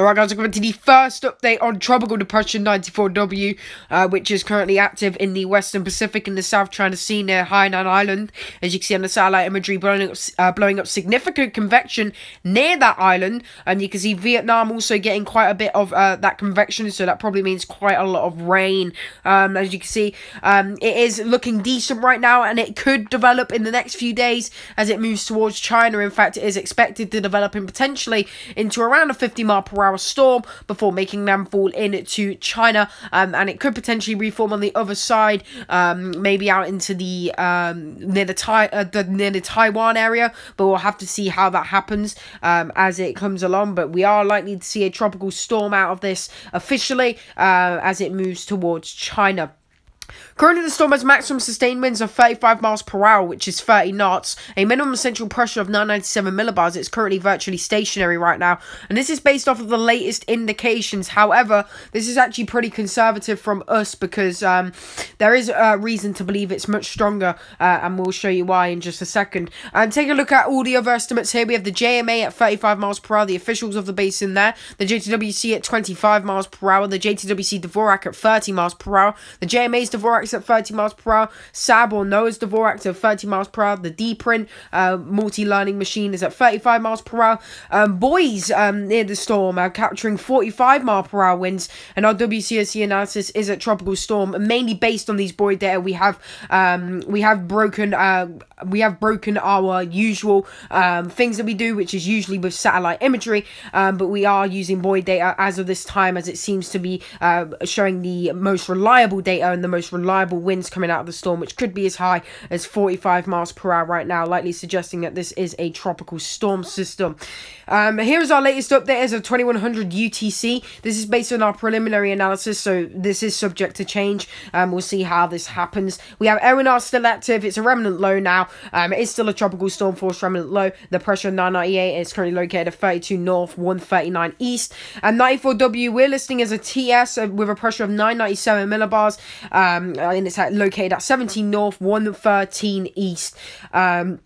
Alright guys, welcome to the first update on Tropical Depression 94W, uh, which is currently active in the Western Pacific in the South China Sea near Hainan Island. As you can see on the satellite imagery, blowing up, uh, blowing up significant convection near that island. And you can see Vietnam also getting quite a bit of uh, that convection, so that probably means quite a lot of rain. Um, as you can see, um, it is looking decent right now, and it could develop in the next few days as it moves towards China. In fact, it is expected to develop in potentially into around a 50 mile per hour hour storm before making landfall into China, um, and it could potentially reform on the other side, um, maybe out into the um, near the, tai- uh, the near the Taiwan area. But we'll have to see how that happens um, as it comes along. But we are likely to see a tropical storm out of this officially uh, as it moves towards China. Currently, the storm has maximum sustained winds of 35 miles per hour, which is 30 knots, a minimum central pressure of 997 millibars. It's currently virtually stationary right now, and this is based off of the latest indications. However, this is actually pretty conservative from us because um, there is a reason to believe it's much stronger, uh, and we'll show you why in just a second. And take a look at all the other estimates here. We have the JMA at 35 miles per hour, the officials of the basin there, the JTWC at 25 miles per hour, the JTWC Dvorak at 30 miles per hour, the JMA's Dvorak at 30 miles per hour. Sab or NOAA's Dvorak at 30 miles per hour. The D-Print uh, multi-learning machine is at 35 miles per hour. Um, buoys um, near the storm are capturing 45 mile per hour winds. And our WCSC analysis is at tropical storm, mainly based on these buoy data. We have um, we have broken uh, we have broken our usual um, things that we do, which is usually with satellite imagery. Um, but we are using buoy data as of this time, as it seems to be uh, showing the most reliable data and the most reliable reliable winds coming out of the storm, which could be as high as 45 miles per hour right now, likely suggesting that this is a tropical storm system. Um, here is our latest update as of 2100 UTC. This is based on our preliminary analysis, so this is subject to change. Um, we'll see how this happens. We have Ewiniar still active. It's a remnant low now. Um, it is still a tropical storm force remnant low. The pressure 998 is currently located at 32 north, 139 east. And 94W, we're listing as a TS with a pressure of 997 millibars. Um, and it's at, located at 17 north, 113 east. Um,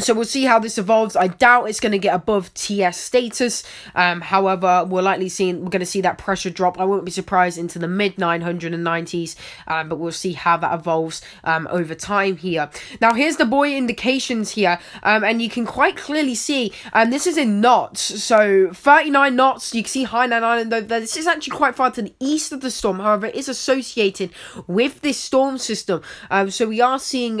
so we'll see how this evolves. I doubt it's going to get above TS status. Um, however, we're likely seeing we're going to see that pressure drop. I wouldn't be surprised into the mid 990s, um, but we'll see how that evolves um, over time here. Now here's the buoy indications here, um, and you can quite clearly see, and um, this is in knots. So 39 knots. You can see Hainan Island. Though this is actually quite far to the east of the storm. However, it is associated with this storm system. Um, so we are seeing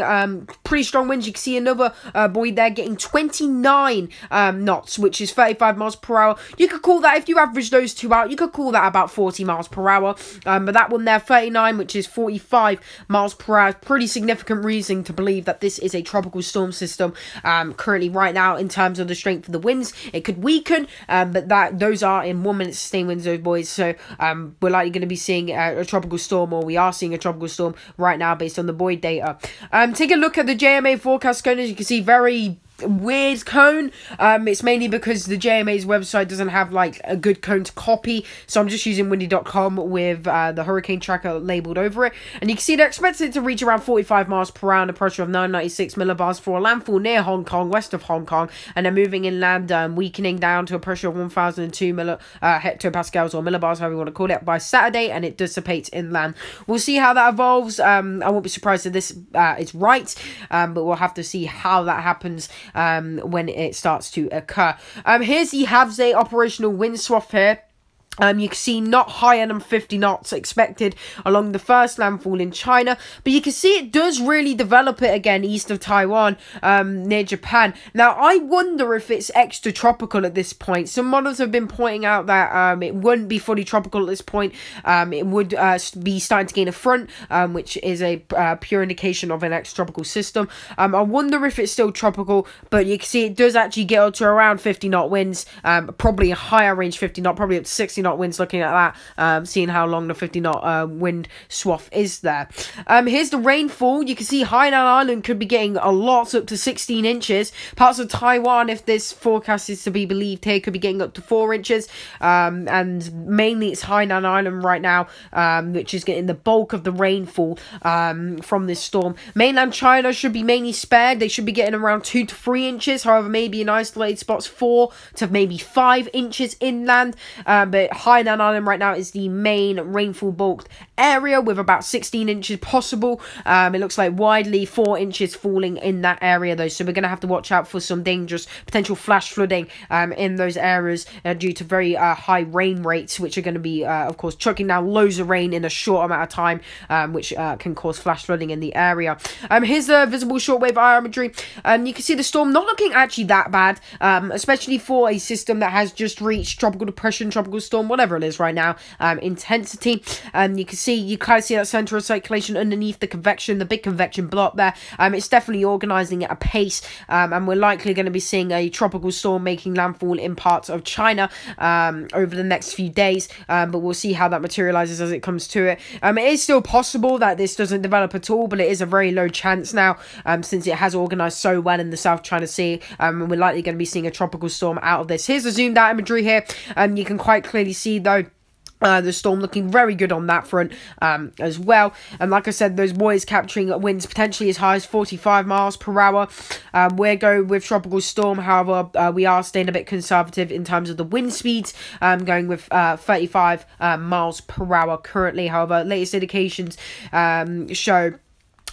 pretty strong winds. You can see another uh, buoy they're getting 29 um, knots, which is 35 miles per hour. You could call that, if you average those two out, you could call that about 40 miles per hour. Um, but that one there, 39, which is 45 miles per hour. Pretty significant reason to believe that this is a tropical storm system um, currently right now in terms of the strength of the winds. It could weaken, um, but that those are in one minute sustained winds, those buoys. So um, we're likely going to be seeing a, a, tropical storm, or we are seeing a tropical storm right now based on the Boyd data. Um, take a look at the JMA forecast cone. As you can see, very very weird cone. Um, it's mainly because the JMA's website doesn't have like a good cone to copy, so I'm just using windy.com with uh, the hurricane tracker labeled over it. And you can see they're expected to reach around 45 miles per hour and a pressure of 996 millibars for a landfall near Hong Kong, west of Hong Kong, and they're moving inland, um, weakening down to a pressure of 1002 milli- uh, hectopascals or millibars, however you want to call it, by Saturday, and it dissipates inland. We'll see how that evolves. Um, I won't be surprised if this uh, is right, um, but we'll have to see how that happens um, when it starts to occur. Um, here's the HAFS operational wind swath here. Um, you can see not higher than 50 knots expected along the first landfall in China, but you can see it does really develop it again east of Taiwan, um, near Japan. Now, I wonder if it's extra tropical at this point. Some models have been pointing out that um, it wouldn't be fully tropical at this point. Um, it would uh, be starting to gain a front, um, which is a uh, pure indication of an extratropical system. Um, I wonder if it's still tropical, but you can see it does actually get up to around 50 knot winds, um, probably a higher range 50 knot, probably up to 60 knot knot winds looking at that, um, seeing how long the 50 knot uh, wind swath is there. Um, here's the rainfall. You can see Hainan Island could be getting a lot, up to 16 inches. Parts of Taiwan, if this forecast is to be believed here, could be getting up to 4 inches. Um, and mainly it's Hainan Island right now, um, which is getting the bulk of the rainfall um, from this storm. Mainland China should be mainly spared. They should be getting around 2 to 3 inches. However, maybe in isolated spots, 4 to maybe 5 inches inland. Um, but Hainan Island right now is the main rainfall bulked area with about 16 inches possible. Um, it looks like widely 4 inches falling in that area though. So we're going to have to watch out for some dangerous potential flash flooding um, in those areas uh, due to very uh, high rain rates, which are going to be, uh, of course, chucking down loads of rain in a short amount of time, um, which uh, can cause flash flooding in the area. Um, here's the visible shortwave imagery. Um, you can see the storm not looking actually that bad, um, especially for a system that has just reached tropical depression, tropical storm, whatever it is right now, um, intensity. Um, you can see, you kind of see that center of circulation underneath the convection, the big convection block there. Um, it's definitely organizing at a pace, um, and we're likely going to be seeing a tropical storm making landfall in parts of China um, over the next few days, um, but we'll see how that materializes as it comes to it. Um, it is still possible that this doesn't develop at all, but it is a very low chance now um, since it has organized so well in the South China Sea, um, and we're likely going to be seeing a tropical storm out of this. Here's a zoomed out imagery here, and um, you can quite clearly see though uh, the storm looking very good on that front um, as well. And like I said, those buoys capturing winds potentially as high as 45 miles per hour. Um, we're going with tropical storm. However, uh, we are staying a bit conservative in terms of the wind speeds, um, going with uh, 35 uh, miles per hour currently. However, latest indications um, show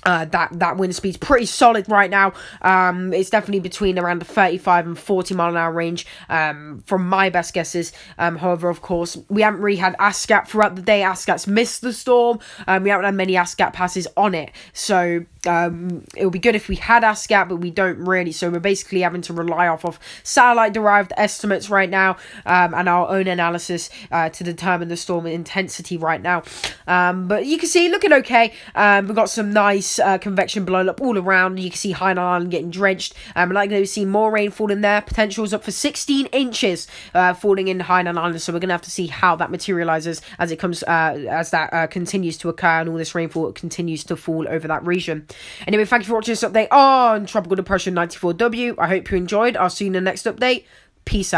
uh, that that wind speed's pretty solid right now. Um, it's definitely between around the 35 and 40 mile an hour range um, from my best guesses. Um, however, of course, we haven't really had ASCAT throughout the day. ASCAT's missed the storm. Um, we haven't had many ASCAT passes on it. So um, it would be good if we had ASCAT, but we don't really. So we're basically having to rely off of satellite-derived estimates right now um, and our own analysis uh, to determine the storm intensity right now. Um, but you can see looking okay. Um, we've got some nice uh, convection blown up all around. You can see Hainan Island getting drenched. Um, likely to see more rainfall in there. Potentials up for 16 inches uh, falling in Hainan Island. So we're gonna have to see how that materializes as it comes uh, as that uh, continues to occur and all this rainfall continues to fall over that region. Anyway, thank you for watching this update on Tropical Depression 94W. I hope you enjoyed. I'll see you in the next update. Peace out.